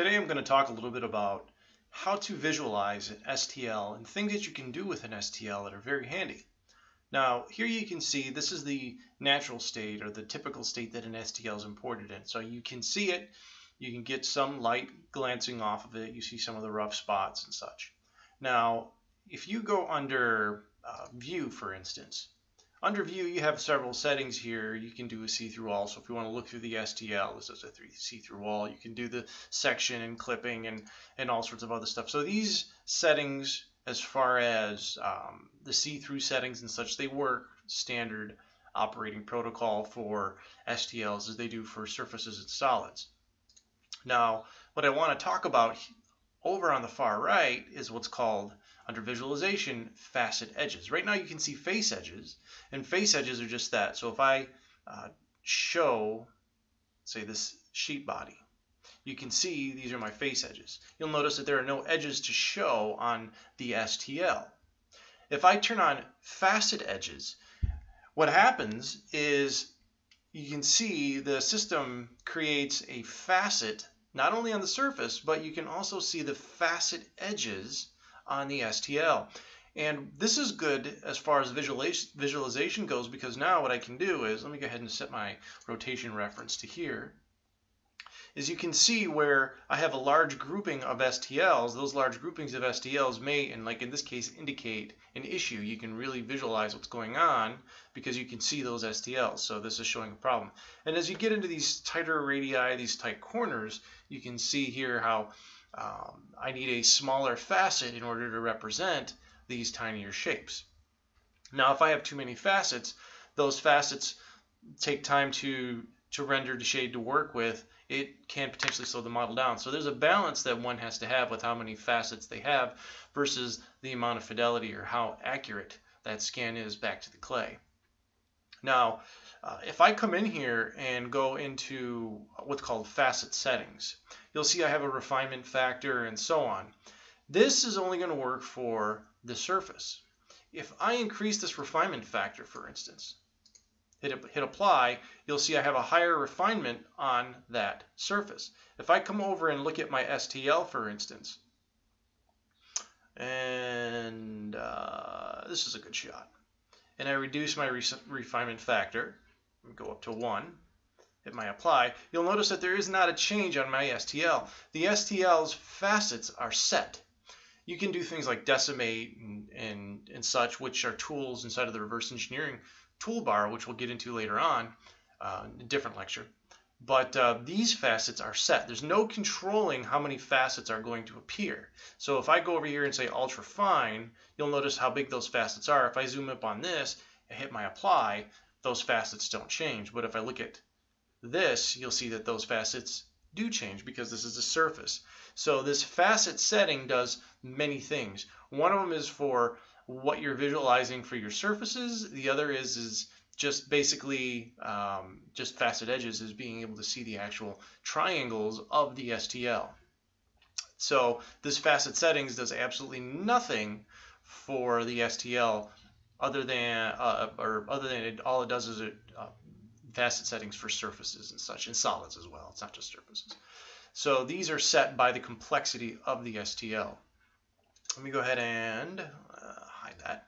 Today I'm going to talk a little bit about how to visualize an STL and things that you can do with an STL that are very handy. Now here you can see this is the natural state or the typical state that an STL is imported in. So you can see it, you can get some light glancing off of it, you see some of the rough spots and such. Now if you go under uh, view for instance, under view, you have several settings here. You can do a see-through all. So if you want to look through the STL, this is a see-through all. You can do the section and clipping and, and all sorts of other stuff. So these settings, as far as um, the see-through settings and such, they work standard operating protocol for STLs as they do for surfaces and solids. Now, what I want to talk about over on the far right is what's called under visualization facet edges. Right now you can see face edges and face edges are just that. So if I uh, show say this sheet body you can see these are my face edges. You'll notice that there are no edges to show on the STL. If I turn on facet edges what happens is you can see the system creates a facet not only on the surface, but you can also see the facet edges on the STL. And this is good as far as visualization goes because now what I can do is, let me go ahead and set my rotation reference to here. As you can see where I have a large grouping of STLs. Those large groupings of STLs may, and like in this case, indicate an issue. You can really visualize what's going on because you can see those STLs. So this is showing a problem. And as you get into these tighter radii, these tight corners, you can see here how um, I need a smaller facet in order to represent these tinier shapes. Now, if I have too many facets, those facets take time to, to render to shade to work with, it can potentially slow the model down. So there's a balance that one has to have with how many facets they have versus the amount of fidelity or how accurate that scan is back to the clay. Now, uh, if I come in here and go into what's called facet settings, you'll see I have a refinement factor and so on. This is only going to work for the surface. If I increase this refinement factor, for instance, hit, hit apply, you'll see I have a higher refinement on that surface. If I come over and look at my STL, for instance, and uh, this is a good shot, and I reduce my re refinement factor, go up to 1, hit my apply, you'll notice that there is not a change on my STL. The STL's facets are set. You can do things like decimate and, and, and such, which are tools inside of the reverse engineering toolbar, which we'll get into later on uh, in a different lecture. But uh, these facets are set. There's no controlling how many facets are going to appear. So if I go over here and say ultra fine, you'll notice how big those facets are. If I zoom up on this and hit my apply, those facets don't change. But if I look at this, you'll see that those facets do change because this is a surface. So this facet setting does many things. One of them is for what you're visualizing for your surfaces. The other is is just basically um, just facet edges is being able to see the actual triangles of the STL. So this facet settings does absolutely nothing for the STL other than uh, or other than it, all it does is it uh, facet settings for surfaces and such and solids as well. It's not just surfaces. So these are set by the complexity of the STL. Let me go ahead and uh, hide that.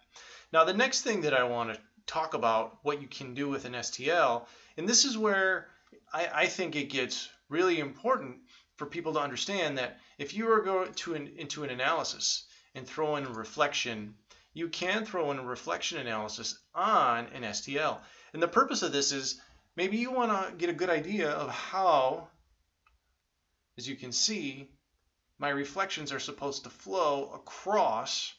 Now the next thing that I want to talk about what you can do with an STL, and this is where I, I think it gets really important for people to understand that if you are going to an, into an analysis and throw in a reflection, you can throw in a reflection analysis on an STL. And the purpose of this is maybe you want to get a good idea of how, as you can see, my reflections are supposed to flow across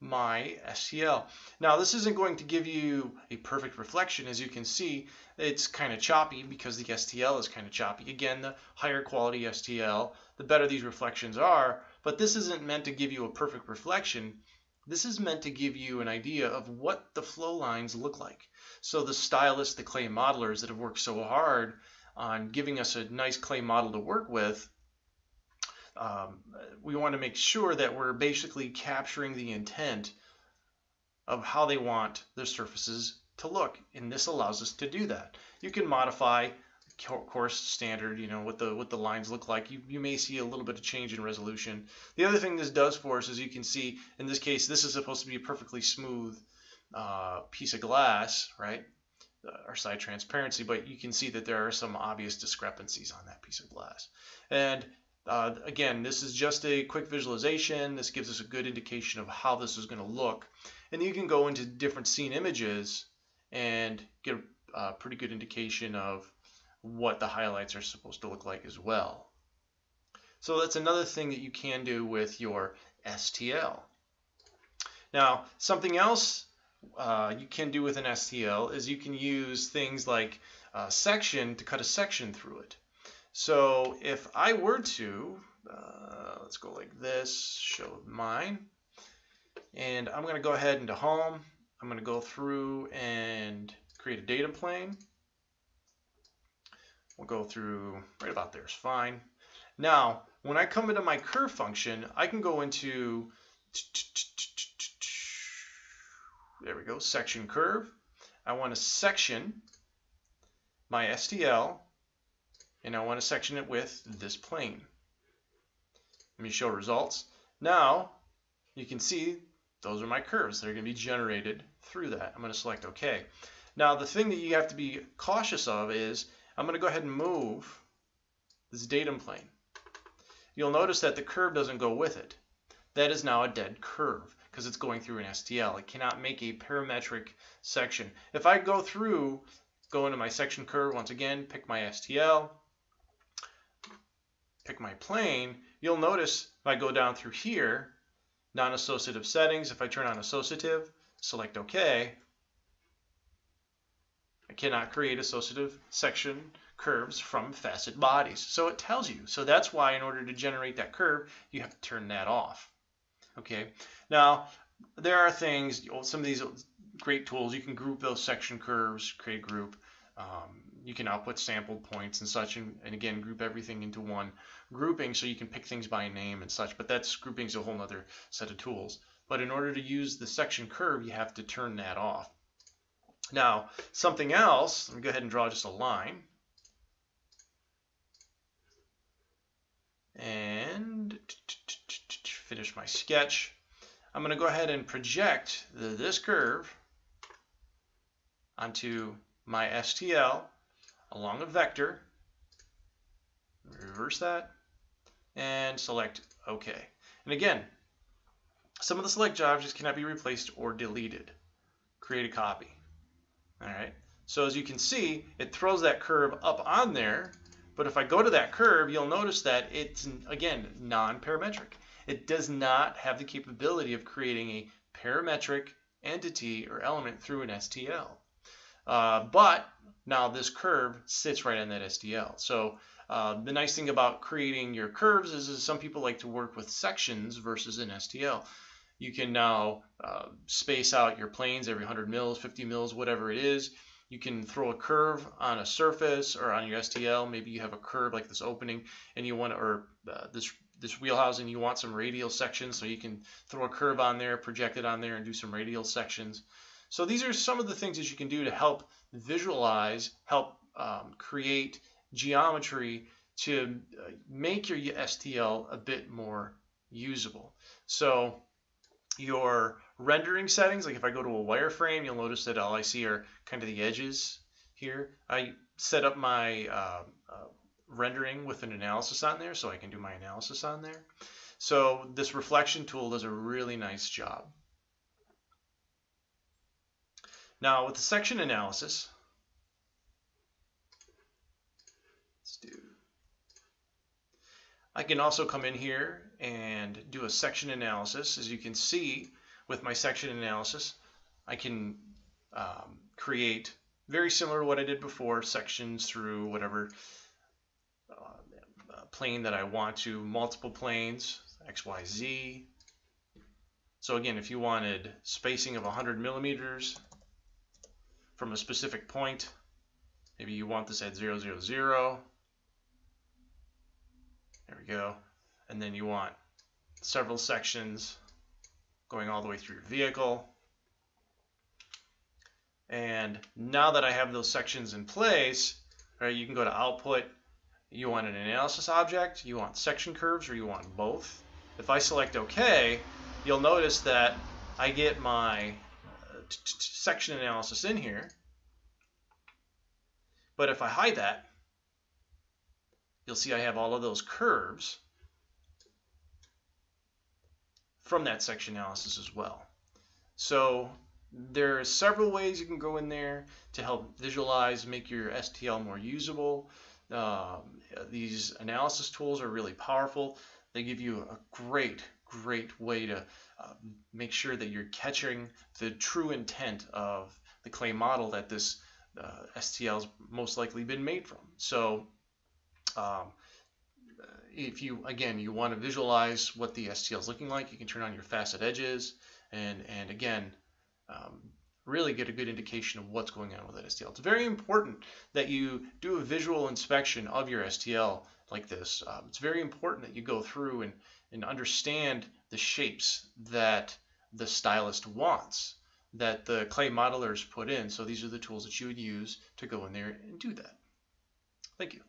my STL. Now this isn't going to give you a perfect reflection as you can see it's kind of choppy because the STL is kind of choppy. Again the higher quality STL the better these reflections are but this isn't meant to give you a perfect reflection this is meant to give you an idea of what the flow lines look like. So the stylists, the clay modelers that have worked so hard on giving us a nice clay model to work with um, we want to make sure that we're basically capturing the intent of how they want their surfaces to look. And this allows us to do that. You can modify coarse standard, you know, what the what the lines look like. You, you may see a little bit of change in resolution. The other thing this does for us is you can see, in this case, this is supposed to be a perfectly smooth uh, piece of glass, right? Uh, our side transparency, but you can see that there are some obvious discrepancies on that piece of glass. And uh, again, this is just a quick visualization. This gives us a good indication of how this is going to look. And you can go into different scene images and get a pretty good indication of what the highlights are supposed to look like as well. So that's another thing that you can do with your STL. Now, something else uh, you can do with an STL is you can use things like a section to cut a section through it. So if I were to, uh, let's go like this, show mine, and I'm going to go ahead into home. I'm going to go through and create a datum plane. We'll go through right about there is fine. Now, when I come into my curve function, I can go into, there we go, section curve. I want to section my STL and I want to section it with this plane. Let me show results. Now you can see those are my curves. They're going to be generated through that. I'm going to select OK. Now the thing that you have to be cautious of is I'm going to go ahead and move this datum plane. You'll notice that the curve doesn't go with it. That is now a dead curve because it's going through an STL. It cannot make a parametric section. If I go through, go into my section curve once again, pick my STL, pick my plane, you'll notice if I go down through here, non-associative settings, if I turn on associative, select OK, I cannot create associative section curves from facet bodies. So it tells you. So that's why in order to generate that curve, you have to turn that off. Okay. Now, there are things, some of these great tools, you can group those section curves, create a group. Um, you can output sampled points and such, and, and, again, group everything into one grouping so you can pick things by name and such, but that's grouping is a whole other set of tools. But in order to use the section curve, you have to turn that off. Now, something else, let me go ahead and draw just a line. And finish my sketch. I'm going to go ahead and project the, this curve onto my STL along a vector. Reverse that and select OK. And again, some of the select objects cannot be replaced or deleted. Create a copy. All right. So as you can see, it throws that curve up on there. But if I go to that curve, you'll notice that it's, again, non-parametric. It does not have the capability of creating a parametric entity or element through an STL. Uh, but now this curve sits right on that STL. So uh, the nice thing about creating your curves is, is, some people like to work with sections versus an STL. You can now uh, space out your planes every 100 mils, 50 mils, whatever it is. You can throw a curve on a surface or on your STL. Maybe you have a curve like this opening and you want to, or uh, this this wheel housing, you want some radial sections, so you can throw a curve on there, project it on there, and do some radial sections. So these are some of the things that you can do to help visualize, help um, create geometry to uh, make your STL a bit more usable. So your rendering settings, like if I go to a wireframe, you'll notice that all I see are kind of the edges here. I set up my uh, uh, rendering with an analysis on there so I can do my analysis on there. So this reflection tool does a really nice job. Now with the section analysis, let's do, I can also come in here and do a section analysis. As you can see with my section analysis, I can um, create very similar to what I did before, sections through whatever uh, plane that I want to, multiple planes, X, Y, Z. So again, if you wanted spacing of 100 millimeters from a specific point, maybe you want this at 0, 0, 0. There we go and then you want several sections going all the way through your vehicle. And now that I have those sections in place, Right? You can go to output. You want an analysis object, you want section curves, or you want both. If I select OK, you'll notice that I get my section analysis in here. But if I hide that, you'll see I have all of those curves from that section analysis as well. So there are several ways you can go in there to help visualize, make your STL more usable. Um, these analysis tools are really powerful. They give you a great, great way to uh, make sure that you're catching the true intent of the clay model that this uh, STL has most likely been made from. So um, if you, again, you want to visualize what the STL is looking like, you can turn on your facet edges and, and again, um, really get a good indication of what's going on with that STL. It's very important that you do a visual inspection of your STL like this. Um, it's very important that you go through and, and understand the shapes that the stylist wants that the clay modelers put in. So these are the tools that you would use to go in there and do that. Thank you.